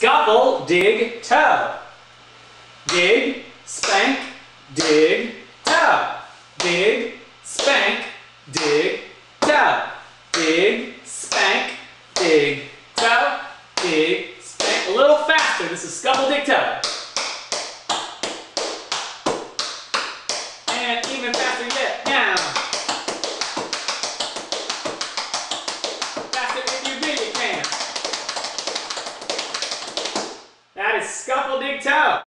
Scuffle, dig, toe. Dig, spank, dig, toe. Dig, spank, dig, toe. Dig, spank, dig, toe. Dig, spank. A little faster. This is scuffle, dig, toe. And even faster yet. Scuffle Dig Toe.